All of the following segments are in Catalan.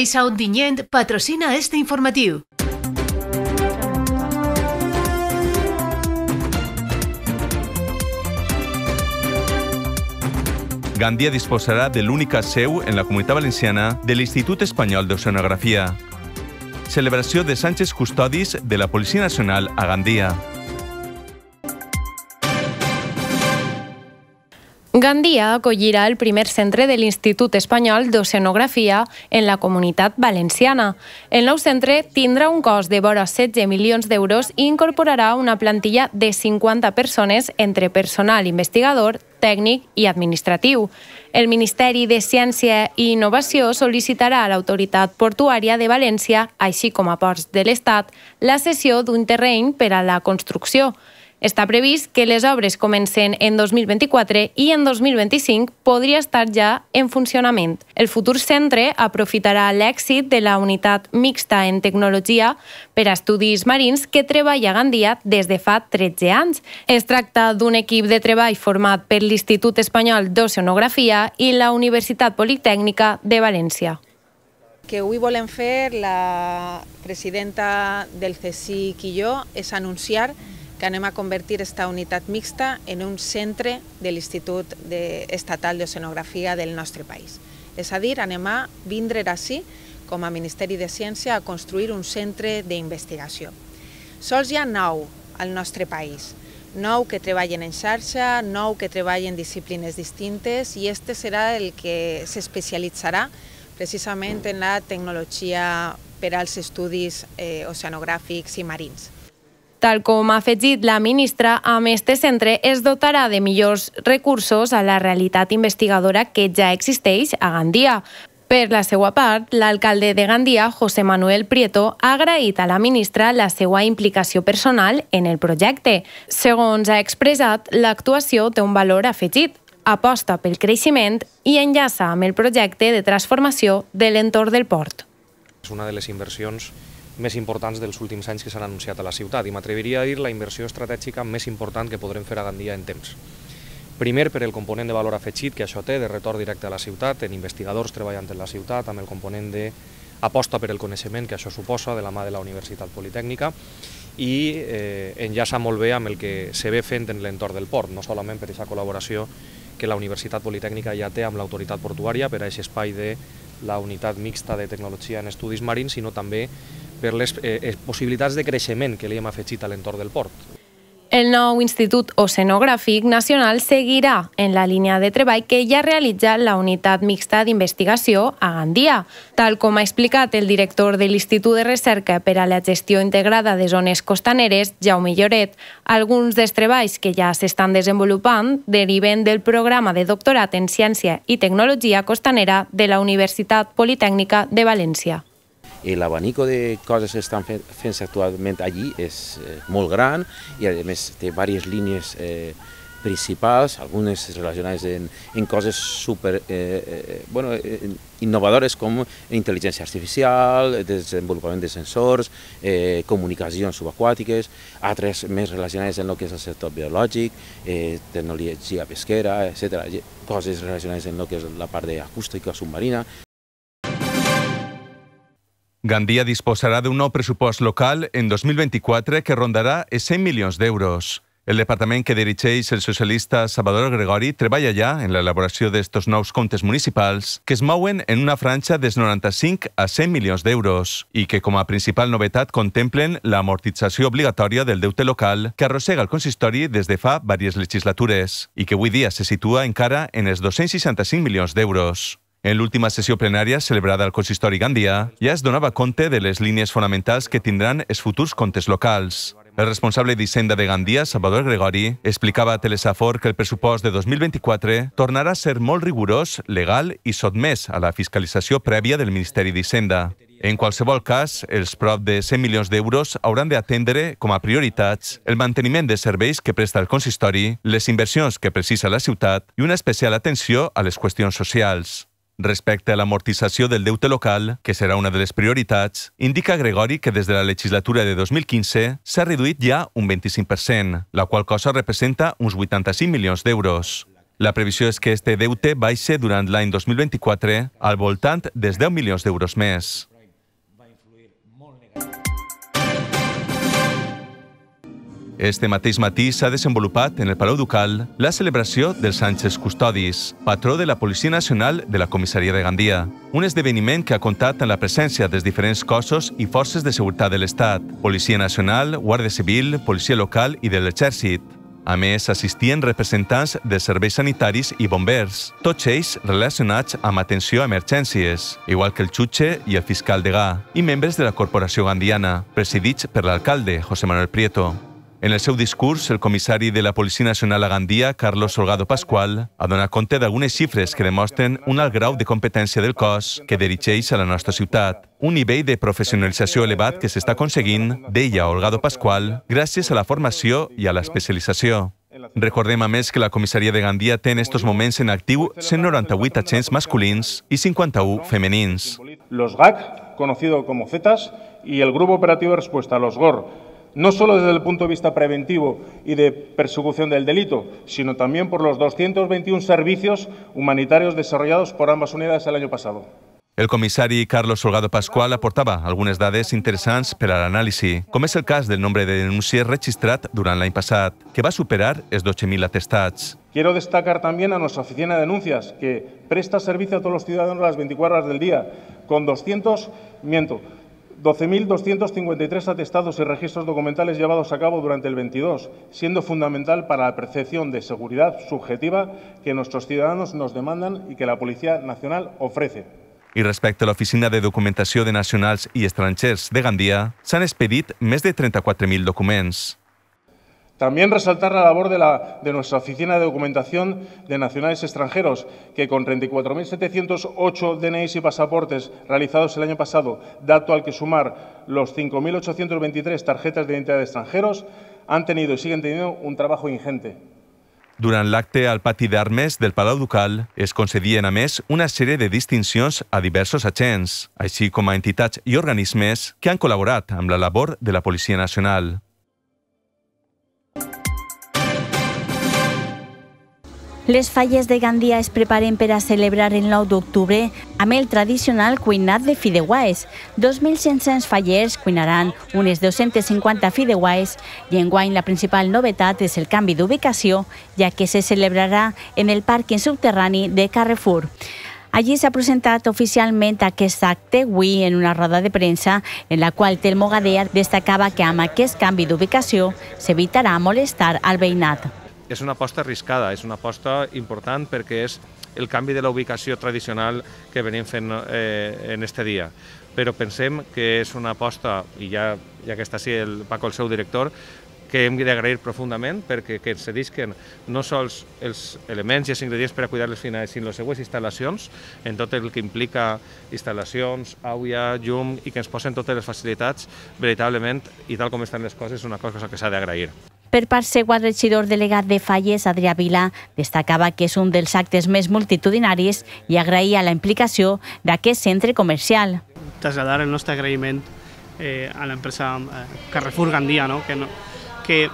Caixa Ontinyent patrocina este informatiu. Gandia disposarà de l'única seu en la Comunitat Valenciana de l'Institut Espanyol d'Oceanografia. Celebració de Sánchez Custodis de la Policia Nacional a Gandia. Gandia acollirà el primer centre de l'Institut Espanyol d'Oceanografia en la comunitat valenciana. El nou centre tindrà un cost de vora 16 milions d'euros i incorporarà una plantilla de 50 persones entre personal investigador, tècnic i administratiu. El Ministeri de Ciència i Innovació sol·licitarà a l'autoritat portuària de València, així com a Ports de l'Estat, la cessió d'un terreny per a la construcció. Està previst que les obres comencen en 2024 i en 2025 podria estar ja en funcionament. El futur centre aprofitarà l'èxit de la unitat mixta en tecnologia per a estudis marins que treballa a Gandia des de fa 13 anys. Es tracta d'un equip de treball format per l'Institut Espanyol d'Oceanografia i la Universitat Politècnica de València que avui volem fer la presidenta del CSIC i jo és anunciar que anem a convertir esta unitat mixta en un centre de l'Institut Estatal d'Oceanografia del nostre país. És a dir, anem a vindre així, com a Ministeri de Ciència, a construir un centre d'investigació. Sols hi ha nou al nostre país, nou que treballen en xarxa, nou que treballen disciplines distintes i este serà el que s'especialitzarà precisament en la tecnologia per als estudis eh, oceanogràfics i marins. Tal com ha afegit la ministra, amb este centre es dotarà de millors recursos a la realitat investigadora que ja existeix a Gandia. Per la seva part, l'alcalde de Gandia, José Manuel Prieto, ha agraït a la ministra la seva implicació personal en el projecte. Segons ha expressat, l'actuació té un valor afegit, aposta pel creixement i enllaça amb el projecte de transformació de l'entorn del port. És una de les inversions més importants dels últims anys que s'han anunciat a la ciutat i m'atreviria a dir la inversió estratègica més important que podrem fer a Gandia en temps. Primer, per el component de valor afegit que això té de retorn directe a la ciutat, en investigadors treballant en la ciutat, amb el component de aposta per el coneixement que això suposa de la mà de la Universitat Politècnica i eh, enllaça molt bé amb el que se ve fent en l'entorn del port, no solament per aquesta col·laboració que la Universitat Politècnica ja té amb l'autoritat portuària per a aquest espai de la unitat mixta de tecnologia en estudis marins, sinó també per les eh, eh, possibilitats de creixement que li hem afegit a l'entorn del port. El nou Institut Oceanogràfic Nacional seguirà en la línia de treball que ja realitza la Unitat Mixta d'Investigació a Gandia. Tal com ha explicat el director de l'Institut de Recerca per a la Gestió Integrada de Zones Costaneres, Jaume Lloret, alguns dels treballs que ja s'estan desenvolupant deriven del programa de doctorat en Ciència i Tecnologia Costanera de la Universitat Politècnica de València el abanico de coses que estan fent actualment allí és eh, molt gran i a més té diverses línies eh, principals, algunes relacionades en, en coses super eh, eh, bueno, innovadores com intel·ligència artificial, desenvolupament de sensors, eh, comunicacions subaquàtiques, altres més relacionades en el que és el sector biològic, eh, tecnologia pesquera, etc. Coses relacionades en el que és la part d'acústica submarina. Gandia disposarà d'un nou pressupost local en 2024 que rondarà els 100 milions d'euros. El departament que dirigeix el socialista Salvador Gregori treballa ja en l'elaboració d'estos nous comptes municipals que es mouen en una franja dels 95 a 100 milions d'euros i que com a principal novetat contemplen l'amortització obligatòria del deute local que arrossega el consistori des de fa diverses legislatures i que avui dia se situa encara en els 265 milions d'euros. En l'última sessió plenària celebrada al consistori Gandia ja es donava compte de les línies fonamentals que tindran els futurs comptes locals. El responsable d'Hisenda de Gandia, Salvador Gregori, explicava a Telesafor que el pressupost de 2024 tornarà a ser molt rigorós, legal i sotmès a la fiscalització prèvia del Ministeri d'Hisenda. En qualsevol cas, els prop de 100 milions d'euros hauran d'atendre com a prioritats el manteniment de serveis que presta el consistori, les inversions que precisa la ciutat i una especial atenció a les qüestions socials. Respecte a l'amortització del deute local, que serà una de les prioritats, indica Gregori que des de la legislatura de 2015 s'ha reduït ja un 25%, la qual cosa representa uns 85 milions d'euros. La previsió és que este deute baixe durant l'any 2024 al voltant dels 10 milions d'euros més. Este mateix matí s'ha desenvolupat en el Palau Ducal la celebració dels Sánchez Custodis, patró de la Policia Nacional de la Comissaria de Gandia. Un esdeveniment que ha comptat amb la presència dels diferents cossos i forces de seguretat de l'Estat, Policia Nacional, Guàrdia Civil, Policia Local i de l'Exèrcit. A més, assistien representants de serveis sanitaris i bombers, tots ells relacionats amb atenció a emergències, igual que el jutge i el fiscal de Gà, i membres de la Corporació Gandiana, presidits per l'alcalde, José Manuel Prieto. En el seu discurs, el comissari de la Policia Nacional a Gandia, Carlos Solgado Pascual, ha donat compte d'algunes xifres que demostren un alt grau de competència del cos que dirigeix a la nostra ciutat. Un nivell de professionalització elevat que s'està aconseguint, deia Olgado Pascual, gràcies a la formació i a l'especialització. Recordem a més que la comissaria de Gandia té en estos moments en actiu 198 agents masculins i 51 femenins. Los GAC, conocido como Zetas, y el Grupo Operativo de Respuesta, los GOR, no solo desde el punto de vista preventivo y de persecución del delito, sino también por los 221 servicios humanitarios desarrollados por ambas unidades el año pasado. El comissari Carlos Solgado Pascual aportava algunes dades interessants per a l'anàlisi, com és el cas del nombre de denúncies registrat durant l'any passat, que va superar els 12.000 atestats. Quiero destacar también a nuestra oficina de denuncias, que presta servicio a todos los ciudadanos las 24 horas del día, con 200, miento, 12.253 atestados y registros documentales llevados a cabo durante el 22, siendo fundamental para la percepción de seguridad subjetiva que nuestros ciudadanos nos demandan y que la Policía Nacional ofrece. I respecte a l'Oficina de Documentació de Nacionals i Estrangers de Gandia, s'han expedit més de 34.000 documents. También resaltar la labor de, nuestra Oficina de Documentación de Nacionales Extranjeros, que con 34.708 DNIs y pasaportes realizados el año pasado, dato al que sumar los 5.823 tarjetas de identidad de extranjeros, han tenido y siguen teniendo un trabajo ingente. Durant l'acte al pati d'armes del Palau Ducal es concedien, a més, una sèrie de distincions a diversos agents, així com a entitats i organismes que han col·laborat amb la labor de la Policia Nacional. Les falles de Gandia es preparen per a celebrar el 9 d'octubre amb el tradicional cuinat de fideuaes. 2.500 fallers cuinaran unes 250 fideuaes i enguany la principal novetat és el canvi d'ubicació, ja que se celebrarà en el pàrquing subterrani de Carrefour. Allí s'ha presentat oficialment aquest acte avui en una roda de premsa en la qual Telmo Gadea destacava que amb aquest canvi d'ubicació s'evitarà molestar al veïnat és una aposta arriscada, és una aposta important perquè és el canvi de la ubicació tradicional que venim fent eh, en este dia. Però pensem que és una aposta, i ja, ja que està així el Paco, el seu director, que hem d'agrair profundament perquè que ens cedisquen no sols els elements i els ingredients per a cuidar les finals, sinó les seues instal·lacions, en tot el que implica instal·lacions, aigua, llum, i que ens posen totes les facilitats, veritablement, i tal com estan les coses, és una cosa que s'ha d'agrair. Per part seva, el regidor delegat de Falles, Adrià Vila, destacava que és un dels actes més multitudinaris i agraïa la implicació d'aquest centre comercial. Traslladar el nostre agraïment eh, a l'empresa eh, Carrefour Gandia, no? Que, no, que,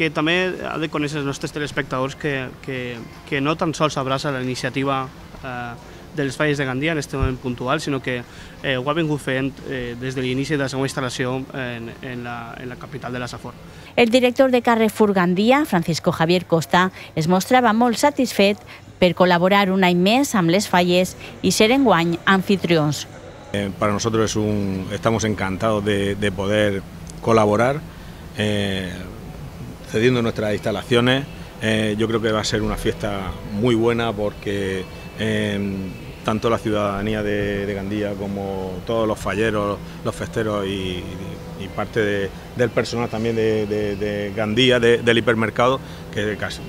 que també ha de conèixer els nostres telespectadors que, que, que no tan sols abraça la iniciativa eh, de les falles de Gandia en aquest moment puntual, sinó que eh, ho ha vingut fent eh, des de l'inici de la seva instal·lació en, en, la, en la capital de la Safor. El director de Carrefour Gandia, Francisco Javier Costa, es mostrava molt satisfet per col·laborar un any més amb les falles i ser enguany anfitrions. Eh, para nosotros es un, estamos encantados de, de poder colaborar eh, cediendo nuestras instalaciones. Eh, yo creo que va a ser una fiesta muy buena porque tanto la ciudadanía de, Gandía como todos los falleros, los festeros y parte de, del personal también de, Gandía, del hipermercado, que casi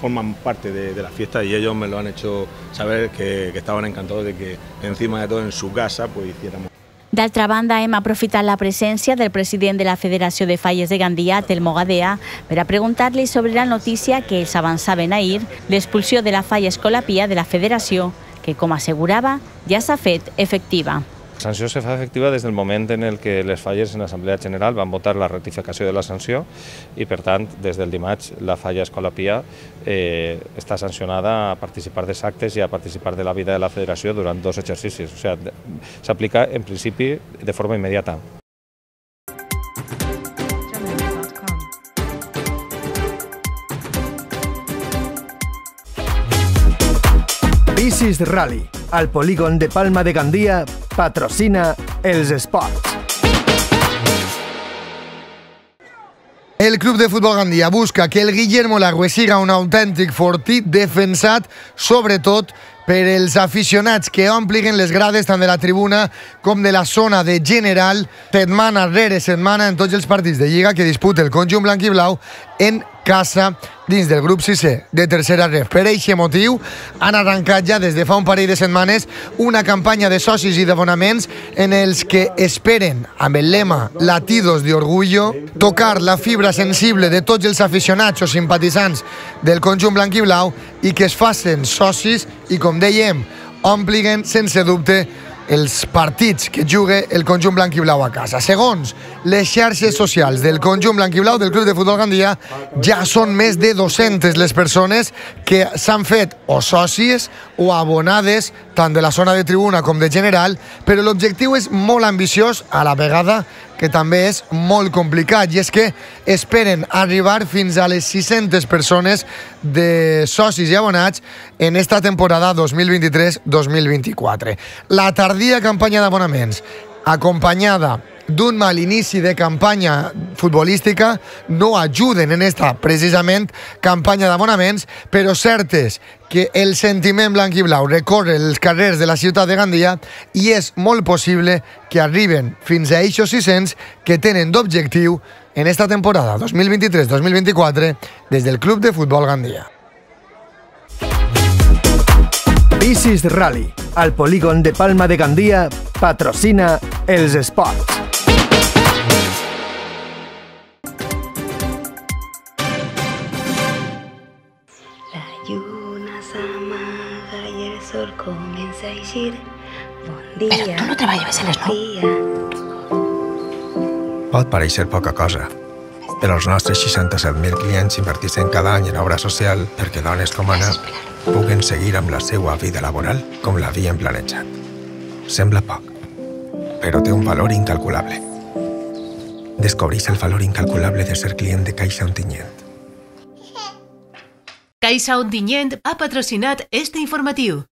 forman parte de, la fiesta y ellos me lo han hecho saber que, estaban encantados de que encima de todo en su casa pues hiciéramos. D'altra banda, hem aprofitat la presència del president de la Federació de Falles de Gandia, Telmo Gadea, per a sobre la notícia que ells avançaven ahir, l'expulsió de la falla escolapia de la federació, que, com assegurava, ja s'ha fet efectiva. Sanció se fa efectiva des del moment en el que les falles en l'Assemblea General van votar la rectificació de la sanció i, per tant, des del dimarts la falla Escola Pia eh, està sancionada a participar dels actes i a participar de la vida de la federació durant dos exercicis. O sigui, s'aplica en principi de forma immediata. Bicis Rally, al polígon de Palma de Gandia, patrocina els esports. El Club de Futbol Gandia busca que el Guillermo Lagüe siga un autèntic fortí defensat, sobretot per els aficionats que ompliguin les grades tant de la tribuna com de la zona de general setmana rere setmana en tots els partits de Lliga que disputa el conjunt blanc i blau en casa dins del grup 6è de tercera ref. Per aquest motiu han arrencat ja des de fa un parell de setmanes una campanya de socis i d'abonaments en els que esperen, amb el lema Latidos de Orgullo, tocar la fibra sensible de tots els aficionats o simpatitzants del conjunt blanc i blau i que es facin socis i, com dèiem, ompliguen sense dubte els partits que juga el conjunt blanc i blau a casa. Segons les xarxes socials del conjunt blanc i blau del Club de Futbol Gandia, ja són més de 200 les persones que s'han fet o sòcies o abonades tant de la zona de tribuna com de general, però l'objectiu és molt ambiciós a la vegada que també és molt complicat, i és que esperen arribar fins a les 600 persones de socis i abonats en esta temporada 2023-2024. La tardia campanya d'abonaments, acompanyada d'un mal inici de campanya futbolística no ajuden en esta, precisament, campanya d'abonaments, però cert és que el sentiment blanc i blau recorre els carrers de la ciutat de Gandia i és molt possible que arriben fins a eixos 600 que tenen d'objectiu en esta temporada 2023-2024 des del Club de Futbol Gandia. Bicis Rally, al polígon de Palma de Gandia, patrocina els esports. A eixir. Bon dia. Però tu no treballaves en les nou? Pot pareixer poca cosa, però els nostres 67.000 clients inverteixen cada any en obra social perquè dones com Anna puguen seguir amb la seva vida laboral com l'havien planejat. Sembla poc, però té un valor incalculable. Descobreix el valor incalculable de ser client de Caixa Ontinyent. Caixa Ontinyent ha patrocinat este informatiu.